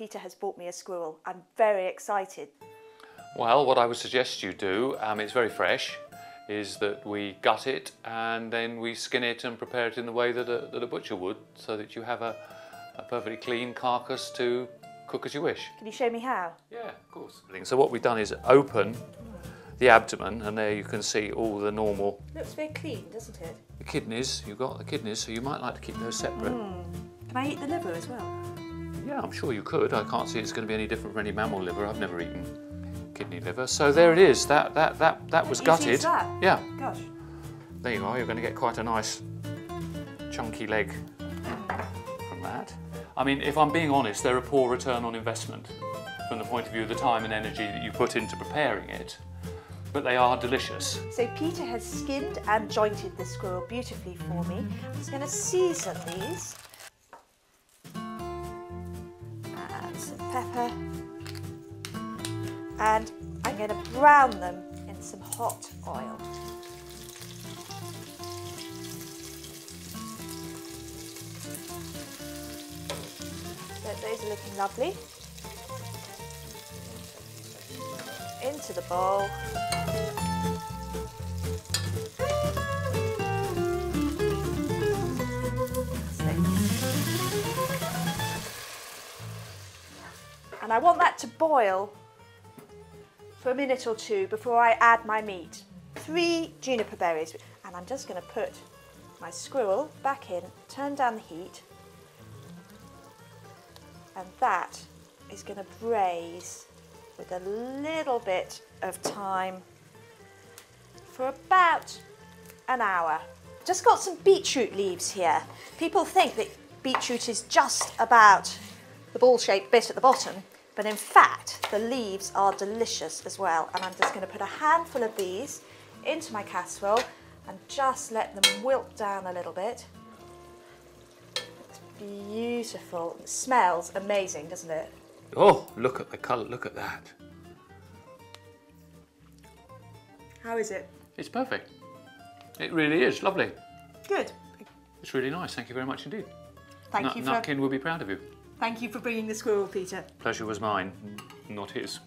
Peter has bought me a squirrel. I'm very excited. Well, what I would suggest you do, um, it's very fresh, is that we gut it and then we skin it and prepare it in the way that a, that a butcher would so that you have a, a perfectly clean carcass to cook as you wish. Can you show me how? Yeah, of course. So what we've done is open the abdomen and there you can see all the normal Looks very clean, doesn't it? the kidneys. You've got the kidneys, so you might like to keep those separate. Can I eat the liver as well? Yeah, I'm sure you could. I can't see it's going to be any different from any mammal liver. I've never eaten kidney liver. So there it is. That that that that was gutted. that? Yeah. Gosh. There you are. You're going to get quite a nice chunky leg from that. I mean, if I'm being honest, they're a poor return on investment from the point of view of the time and energy that you put into preparing it. But they are delicious. So Peter has skinned and jointed the squirrel beautifully for me. I'm just going to season these. Pepper. And I'm going to brown them in some hot oil. So those are looking lovely. Into the bowl. And I want that to boil for a minute or two before I add my meat. Three juniper berries, and I'm just going to put my squirrel back in, turn down the heat, and that is going to braise with a little bit of thyme for about an hour. Just got some beetroot leaves here. People think that beetroot is just about the ball-shaped bit at the bottom, but in fact the leaves are delicious as well. And I'm just going to put a handful of these into my casserole and just let them wilt down a little bit. It's beautiful. It smells amazing, doesn't it? Oh, look at the colour. Look at that. How is it? It's perfect. It really is lovely. Good. It's really nice. Thank you very much indeed. Thank Nut- you for Nutkin will be proud of you. Thank you for bringing the squirrel, Peter. Pleasure was mine, not his.